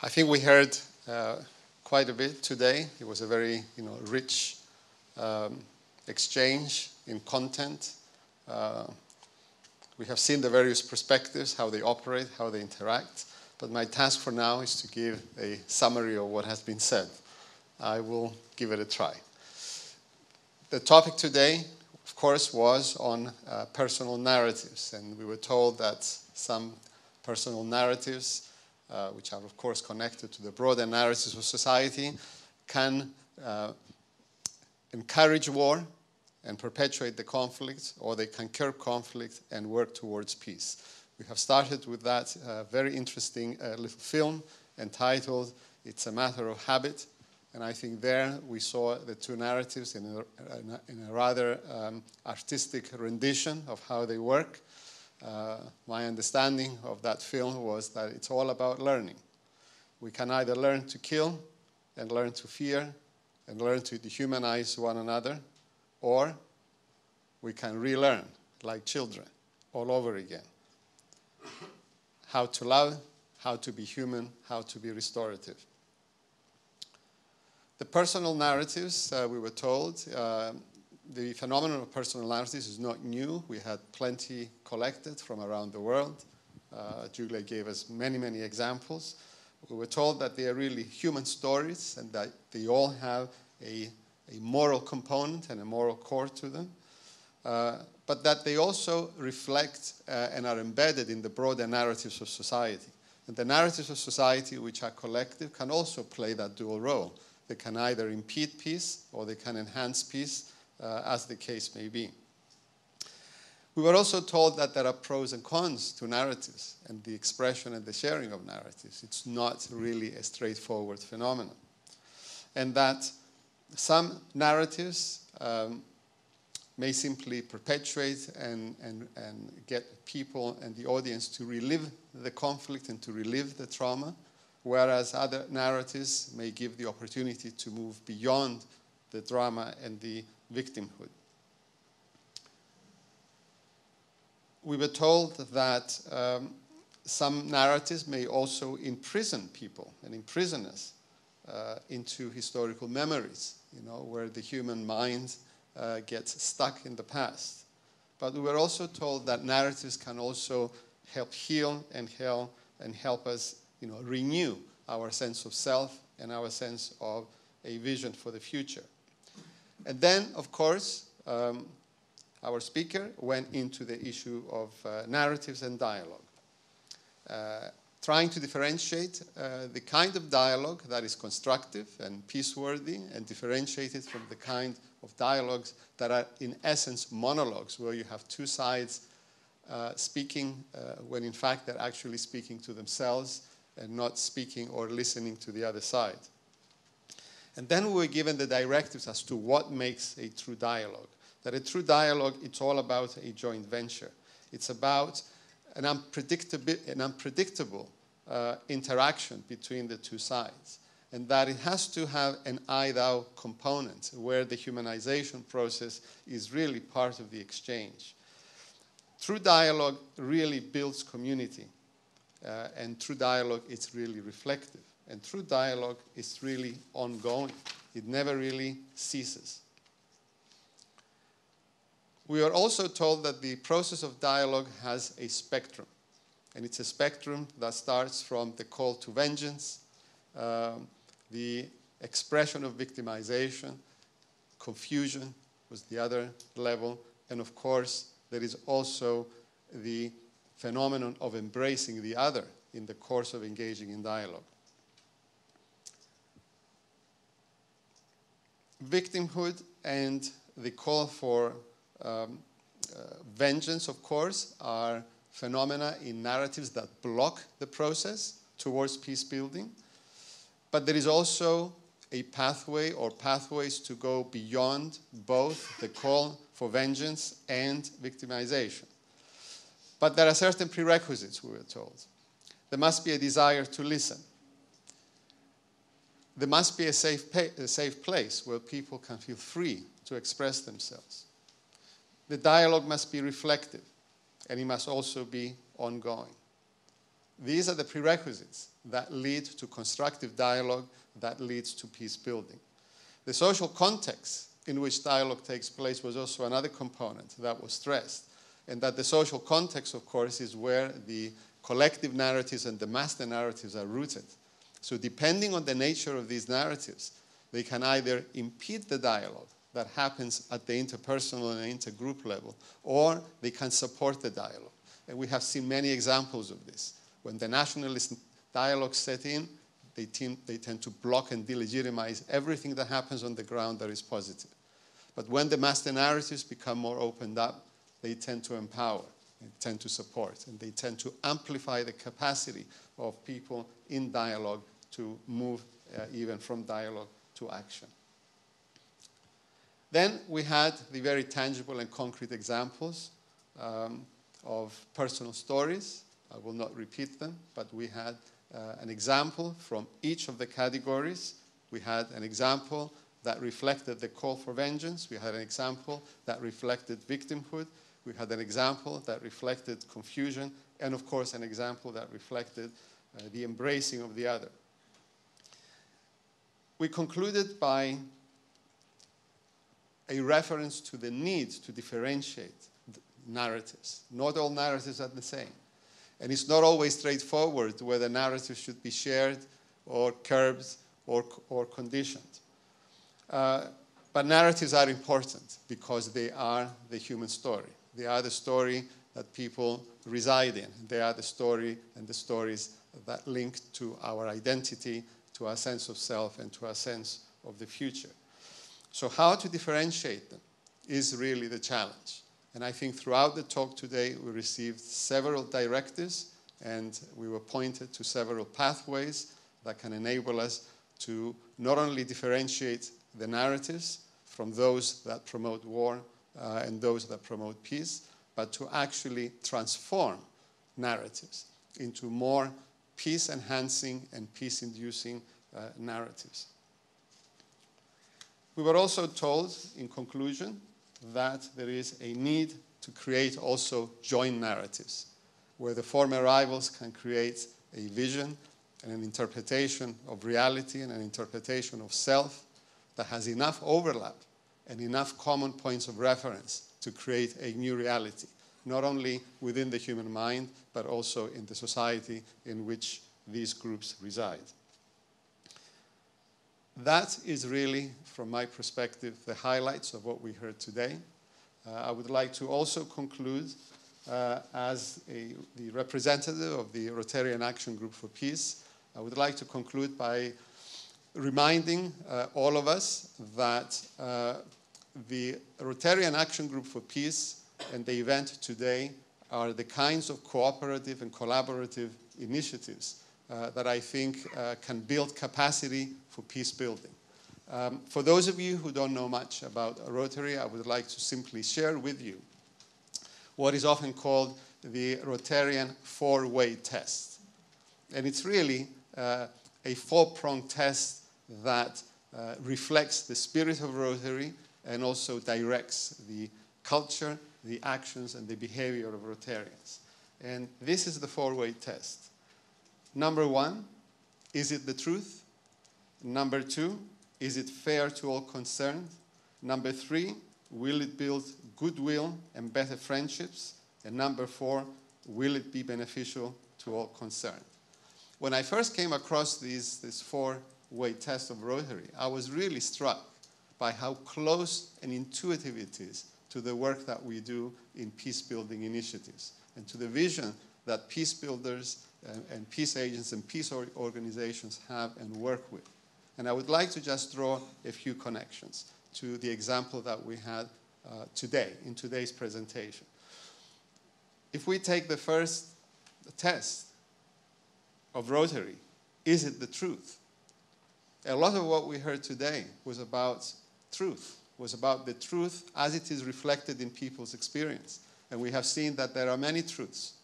I think we heard uh, quite a bit today. It was a very you know, rich um, exchange in content. Uh, we have seen the various perspectives, how they operate, how they interact. But my task for now is to give a summary of what has been said. I will give it a try. The topic today, of course, was on uh, personal narratives, and we were told that some personal narratives, uh, which are, of course, connected to the broader narratives of society, can uh, encourage war and perpetuate the conflict, or they can curb conflict and work towards peace. We have started with that uh, very interesting uh, little film entitled It's a Matter of Habit. And I think there we saw the two narratives in a, in a rather um, artistic rendition of how they work. Uh, my understanding of that film was that it's all about learning. We can either learn to kill and learn to fear and learn to dehumanize one another, or we can relearn like children all over again. How to love, how to be human, how to be restorative. The personal narratives, uh, we were told, uh, the phenomenon of personal narratives is not new. We had plenty collected from around the world. Uh, gave us many, many examples. We were told that they are really human stories and that they all have a, a moral component and a moral core to them, uh, but that they also reflect uh, and are embedded in the broader narratives of society. And the narratives of society, which are collective, can also play that dual role. They can either impede peace or they can enhance peace, uh, as the case may be. We were also told that there are pros and cons to narratives and the expression and the sharing of narratives. It's not really a straightforward phenomenon. And that some narratives um, may simply perpetuate and, and, and get people and the audience to relive the conflict and to relive the trauma, whereas other narratives may give the opportunity to move beyond the drama and the victimhood. We were told that um, some narratives may also imprison people and imprison us uh, into historical memories you know, where the human mind uh, gets stuck in the past. But we were also told that narratives can also help heal and help and help us, you know, renew our sense of self and our sense of a vision for the future. And then, of course, um, our speaker went into the issue of uh, narratives and dialogue. Uh, trying to differentiate uh, the kind of dialogue that is constructive and peace-worthy and differentiate it from the kind of dialogues that are in essence monologues where you have two sides uh, speaking uh, when in fact they're actually speaking to themselves and not speaking or listening to the other side. And then we were given the directives as to what makes a true dialogue. That a true dialogue, it's all about a joint venture. It's about an, unpredictable, an unpredictable uh, interaction between the two sides. And that it has to have an I thou component where the humanization process is really part of the exchange. True dialogue really builds community. Uh, and true dialogue, it's really reflective. And through dialogue, is really ongoing. It never really ceases. We are also told that the process of dialogue has a spectrum. And it's a spectrum that starts from the call to vengeance, um, the expression of victimization, confusion was the other level, and of course, there is also the phenomenon of embracing the other in the course of engaging in dialogue. Victimhood and the call for um, uh, vengeance, of course, are phenomena in narratives that block the process towards peace building. But there is also a pathway or pathways to go beyond both the call for vengeance and victimization. But there are certain prerequisites, we were told. There must be a desire to listen. There must be a safe, a safe place where people can feel free to express themselves. The dialogue must be reflective, and it must also be ongoing. These are the prerequisites that lead to constructive dialogue, that leads to peace building. The social context in which dialogue takes place was also another component that was stressed. And that the social context, of course, is where the collective narratives and the master narratives are rooted. So, depending on the nature of these narratives, they can either impede the dialogue that happens at the interpersonal and intergroup level, or they can support the dialogue. And we have seen many examples of this. When the nationalist dialogue set in, they, they tend to block and delegitimize everything that happens on the ground that is positive. But when the master narratives become more opened up, they tend to empower, they tend to support, and they tend to amplify the capacity of people in dialogue to move uh, even from dialogue to action. Then we had the very tangible and concrete examples um, of personal stories. I will not repeat them, but we had uh, an example from each of the categories. We had an example that reflected the call for vengeance. We had an example that reflected victimhood. We had an example that reflected confusion. And of course, an example that reflected uh, the embracing of the other. We concluded by a reference to the need to differentiate narratives. Not all narratives are the same. And it's not always straightforward whether narratives should be shared or curbed or, or conditioned. Uh, but narratives are important because they are the human story. They are the story that people reside in. They are the story and the stories that link to our identity, to our sense of self, and to our sense of the future. So, how to differentiate them is really the challenge. And I think throughout the talk today, we received several directives and we were pointed to several pathways that can enable us to not only differentiate the narratives from those that promote war uh, and those that promote peace, but to actually transform narratives into more peace enhancing and peace inducing uh, narratives. We were also told, in conclusion, that there is a need to create also joint narratives, where the former rivals can create a vision and an interpretation of reality and an interpretation of self that has enough overlap and enough common points of reference to create a new reality, not only within the human mind, but also in the society in which these groups reside. That is really, from my perspective, the highlights of what we heard today. Uh, I would like to also conclude uh, as a, the representative of the Rotarian Action Group for Peace. I would like to conclude by reminding uh, all of us that uh, the Rotarian Action Group for Peace and the event today are the kinds of cooperative and collaborative initiatives uh, that I think uh, can build capacity for peace building. Um, for those of you who don't know much about Rotary, I would like to simply share with you what is often called the Rotarian four way test. And it's really uh, a four pronged test that uh, reflects the spirit of Rotary and also directs the culture, the actions, and the behavior of Rotarians. And this is the four way test. Number one, is it the truth? Number two, is it fair to all concerned? Number three, will it build goodwill and better friendships? And number four, will it be beneficial to all concerned? When I first came across these, this four way test of Rotary, I was really struck by how close and intuitive it is to the work that we do in peace building initiatives and to the vision that peace builders and, and peace agents and peace organizations have and work with. And I would like to just draw a few connections to the example that we had uh, today, in today's presentation. If we take the first test of Rotary, is it the truth? A lot of what we heard today was about truth, was about the truth as it is reflected in people's experience. And we have seen that there are many truths.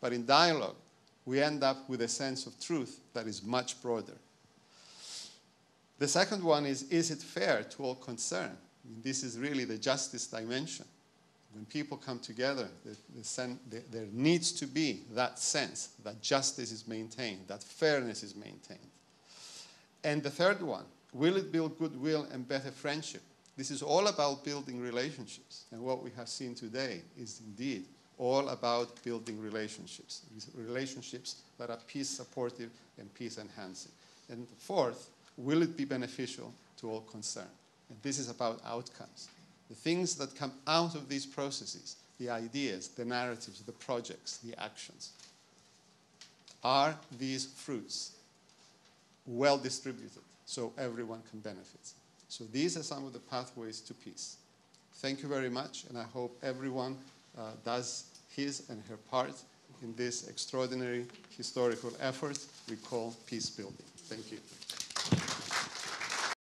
But in dialogue, we end up with a sense of truth that is much broader. The second one is is it fair to all concerned? This is really the justice dimension. when people come together, the, the sen- the, there needs to be that sense that justice is maintained, that fairness is maintained. And the third one, will it build goodwill and better friendship? This is all about building relationships. And what we have seen today is indeed all about building relationships, relationships that are peace supportive and peace enhancing. And fourth, will it be beneficial to all concerned? And this is about outcomes. The things that come out of these processes, the ideas, the narratives, the projects, the actions, are these fruits well distributed so everyone can benefit? So these are some of the pathways to peace. Thank you very much, and I hope everyone uh, does his and her part in this extraordinary historical effort we call peace building. Thank you.